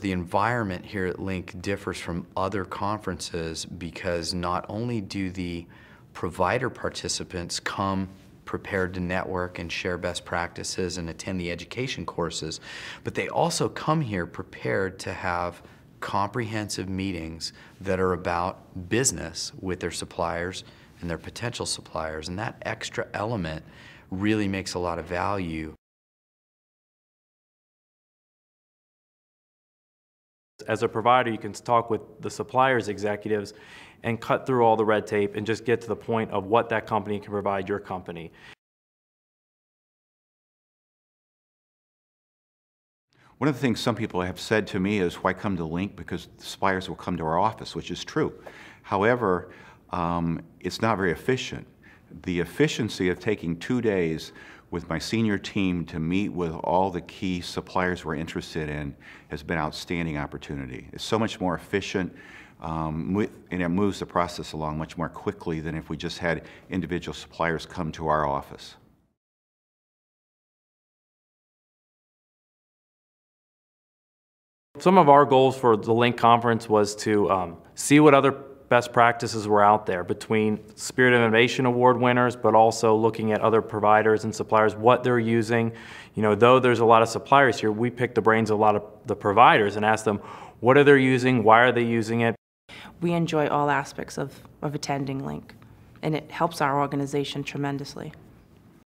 The environment here at Link differs from other conferences because not only do the provider participants come prepared to network and share best practices and attend the education courses, but they also come here prepared to have comprehensive meetings that are about business with their suppliers and their potential suppliers. And that extra element really makes a lot of value. As a provider, you can talk with the supplier's executives and cut through all the red tape and just get to the point of what that company can provide your company. One of the things some people have said to me is, why come to Link? Because suppliers will come to our office, which is true. However, um, it's not very efficient. The efficiency of taking two days with my senior team to meet with all the key suppliers we're interested in has been outstanding opportunity. It's so much more efficient um, and it moves the process along much more quickly than if we just had individual suppliers come to our office. Some of our goals for the Link conference was to um, see what other best practices were out there between Spirit of Innovation Award winners, but also looking at other providers and suppliers, what they're using. You know, though there's a lot of suppliers here, we pick the brains of a lot of the providers and ask them, what are they using, why are they using it? We enjoy all aspects of, of attending Link, and it helps our organization tremendously.